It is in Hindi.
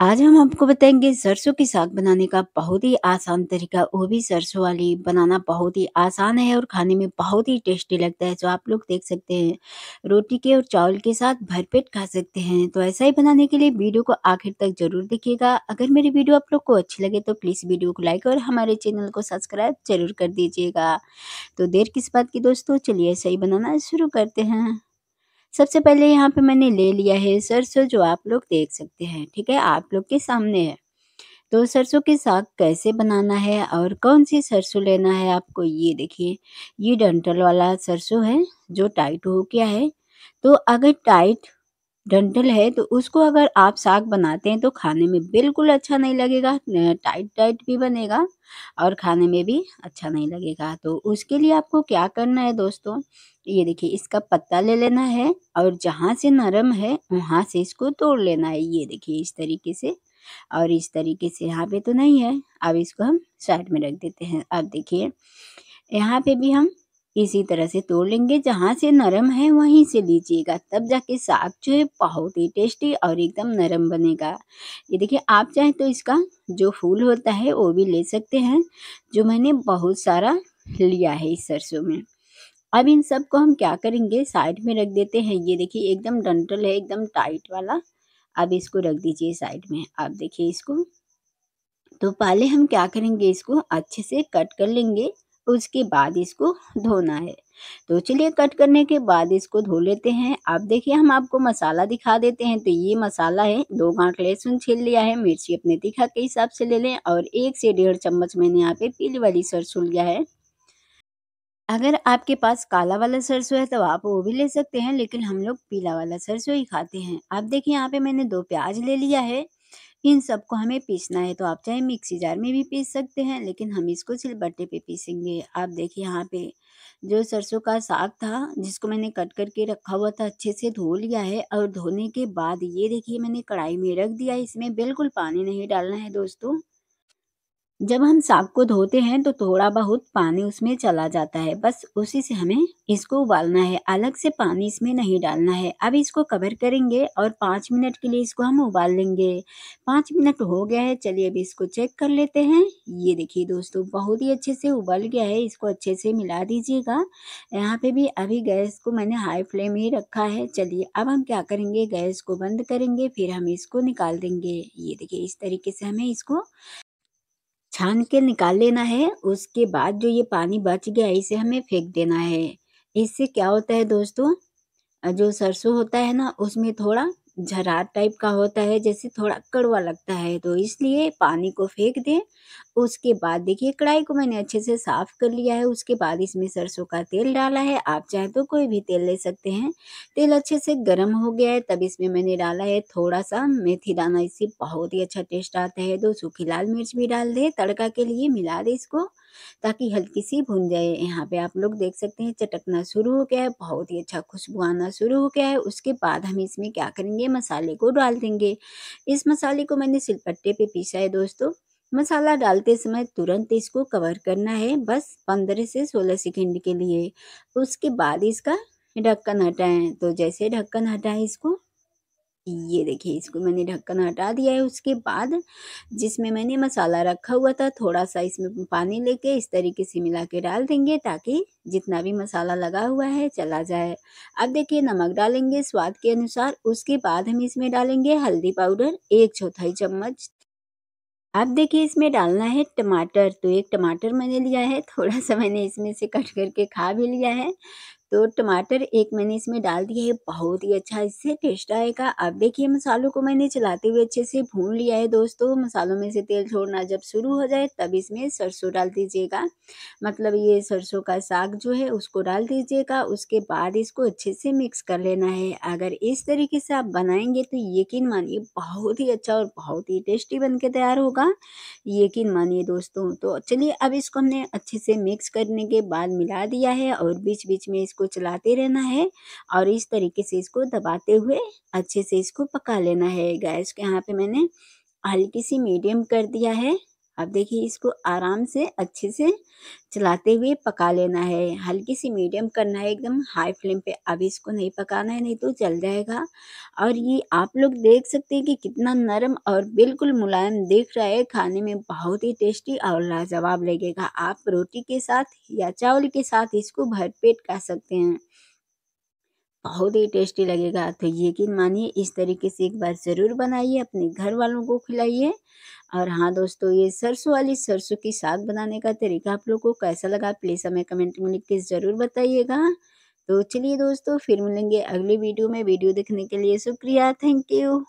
आज हम आपको बताएँगे सरसों की साग बनाने का बहुत ही आसान तरीका, वो भी सरसों वाली। बनाना बहुत ही आसान है और खाने में बहुत ही टेस्टी लगता है, जो आप लोग देख सकते हैं। रोटी के और चावल के साथ भरपेट खा सकते हैं। तो ऐसा ही बनाने के लिए वीडियो को आखिर तक ज़रूर देखिएगा। अगर मेरी वीडियो आप लोग को अच्छी लगे तो प्लीज़ वीडियो को लाइक और हमारे चैनल को सब्सक्राइब ज़रूर कर दीजिएगा। तो देर किस बात की दोस्तों, चलिए ऐसा ही बनाना शुरू करते हैं। सबसे पहले यहाँ पे मैंने ले लिया है सरसों जो आप लोग देख सकते हैं, ठीक है? आप लोग के सामने है। तो सरसों के साग कैसे बनाना है और कौन-सी सरसों लेना है आपको ये देखिए। ये डंटल वाला सरसों है जो टाइट हो गया है। तो अगर टाइट डंठल है तो उसको अगर आप साग बनाते हैं तो खाने में बिल्कुल अच्छा नहीं लगेगा, टाइट टाइट भी बनेगा और खाने में भी अच्छा नहीं लगेगा। तो उसके लिए आपको क्या करना है दोस्तों, ये देखिए इसका पत्ता ले लेना है और जहाँ से नरम है वहाँ से इसको तोड़ लेना है। ये देखिए इस तरीके से और इस तरीके से यहाँ पे तो नहीं है, अब इसको हम साइड में रख देते हैं। अब देखिए यहाँ पे भी हम इसी तरह से तोड़ लेंगे, जहाँ से नरम है वहीं से लीजिएगा, तब जाके साग जो है बहुत ही टेस्टी और एकदम नरम बनेगा। ये देखिए आप चाहें तो इसका जो फूल होता है वो भी ले सकते हैं, जो मैंने बहुत सारा लिया है इस सरसों में। अब इन सबको हम क्या करेंगे साइड में रख देते हैं। ये देखिए एकदम डंटल है एकदम टाइट वाला। अब इसको रख दीजिए साइड में। अब देखिए इसको तो पहले हम क्या करेंगे इसको अच्छे से कट कर लेंगे, उसके बाद इसको धोना है। तो चलिए कट करने के बाद इसको धो लेते हैं। अब देखिए हम आपको मसाला दिखा देते हैं। तो ये मसाला है दो गांठ लहसुन छील लिया है, मिर्ची अपने तीखा के हिसाब से ले लें और एक से डेढ़ चम्मच मैंने यहाँ पे पीली वाली सरसों लिया है। अगर आपके पास काला वाला सरसों है तो आप वो भी ले सकते हैं, लेकिन हम लोग पीला वाला सरसों ही खाते हैं। अब देखिए यहाँ पे मैंने दो प्याज ले लिया है। इन सबको हमें पीसना है, तो आप चाहे मिक्सी जार में भी पीस सकते हैं, लेकिन हम इसको सिलबट्टे पे पीसेंगे। आप देखिए यहाँ पे जो सरसों का साग था, जिसको मैंने कट करके रखा हुआ था, अच्छे से धो लिया है और धोने के बाद ये देखिए मैंने कढ़ाई में रख दिया। इसमें बिल्कुल पानी नहीं डालना है दोस्तों। जब हम साग को धोते हैं तो थोड़ा बहुत पानी उसमें चला जाता है, बस उसी से हमें इसको उबालना है, अलग से पानी इसमें नहीं डालना है। अब इसको कवर करेंगे और पाँच मिनट के लिए इसको हम उबाल लेंगे। पाँच मिनट हो गया है, चलिए अब इसको चेक कर लेते हैं। ये देखिए दोस्तों बहुत ही अच्छे से उबल गया है, इसको अच्छे से मिला दीजिएगा। यहाँ पे भी अभी गैस को मैंने हाई फ्लेम ही रखा है। चलिए अब हम क्या करेंगे गैस को बंद करेंगे, फिर हम इसको निकाल देंगे। ये देखिए इस तरीके से हमें इसको छान के निकाल लेना है। उसके बाद जो ये पानी बच गया इसे हमें फेंक देना है। इससे क्या होता है दोस्तों जो सरसों होता है ना, उसमें थोड़ा झरात टाइप का होता है, जैसे थोड़ा कड़वा लगता है तो इसलिए पानी को फेंक दें। उसके बाद देखिए कढ़ाई को मैंने अच्छे से साफ़ कर लिया है उसके बाद इसमें सरसों का तेल डाला है। आप चाहें तो कोई भी तेल ले सकते हैं। तेल अच्छे से गर्म हो गया है तब इसमें मैंने डाला है थोड़ा-सा मेथी दाना इससे बहुत ही अच्छा टेस्ट आता है। दो सूखी लाल मिर्च भी डाल दें तड़का के लिए मिला दें इसको ताकि हल्की सी भुन जाए। यहाँ पे आप लोग देख सकते हैं चटकना शुरू हो गया है, बहुत ही अच्छा खुशबू आना शुरू हो गया है। उसके बाद हम इसमें क्या करेंगे मसाले को डाल देंगे। इस मसाले को मैंने सिलपट्टे पे पीसा है दोस्तों। मसाला डालते समय तुरंत इसको कवर करना है, बस 15 से 16 सेकंड के लिए। उसके बाद इसका ढक्कन हटाएँ। तो जैसे ढक्कन हटाएँ इसको, ये देखिए, इसको मैंने ढक्कन हटा दिया है उसके बाद जिसमें मैंने मसाला रखा हुआ था थोड़ा-सा इसमें पानी लेके इस तरीके से मिला के डाल देंगे ताकि जितना भी मसाला लगा हुआ है चला जाए। अब देखिए, नमक डालेंगे, स्वाद के अनुसार उसके बाद हम इसमें डालेंगे हल्दी पाउडर, एक चौथाई चम्मच। अब देखिए इसमें डालना है टमाटर, तो एक टमाटर मैंने लिया है, थोड़ा-सा मैंने इसमें से कट करके खा भी लिया है। तो टमाटर एक मैंने इसमें डाल दिया है, बहुत ही अच्छा इससे टेस्ट आएगा। अब देखिए मसालों को मैंने चलाते हुए अच्छे से भून लिया है दोस्तों, मसालों में से तेल छोड़ना जब शुरू हो जाए तब इसमें सरसों डाल दीजिएगा। मतलब ये सरसों का साग जो है उसको डाल दीजिएगा, उसके बाद इसको अच्छे से मिक्स कर लेना है। अगर इस तरीके से आप बनाएँगे तो यकीन मानिए बहुत ही अच्छा और बहुत ही टेस्टी बन के तैयार होगा, यकीन मानिए दोस्तों। तो चलिए अब इसको हमने अच्छे से मिक्स करने के बाद मिला दिया है और बीच-बीच में इसको चलाते रहना है और इस तरीके से इसको दबाते हुए अच्छे से इसको पका लेना है। गैस के यहाँ पे मैंने हल्की सी मीडियम कर दिया है अब देखिए, इसको आराम से अच्छे से चलाते हुए पका लेना है। हल्की सी मीडियम करना है, एकदम हाई फ्लेम पे। अब इसको नहीं पकाना है, नहीं तो जल जाएगा। और ये आप लोग देख सकते हैं कि कितना नरम और बिल्कुल मुलायम दिख रहा है। खाने में बहुत ही टेस्टी और लाजवाब लगेगा। आप रोटी के साथ या चावल के साथ इसको भरपेट खा सकते हैं। बहुत ही टेस्टी लगेगा। तो यकीन मानिए, इस तरीके से एक बार ज़रूर बनाइए, अपने घर वालों को खिलाइए। और हाँ दोस्तों, ये सरसों वाली सरसों की साग बनाने का तरीका आप लोग को कैसा लगा प्लीज़ हमें कमेंट में लिख के ज़रूर बताइएगा। तो चलिए दोस्तों, फिर मिलेंगे अगली वीडियो में। वीडियो देखने के लिए शुक्रिया। Thank you.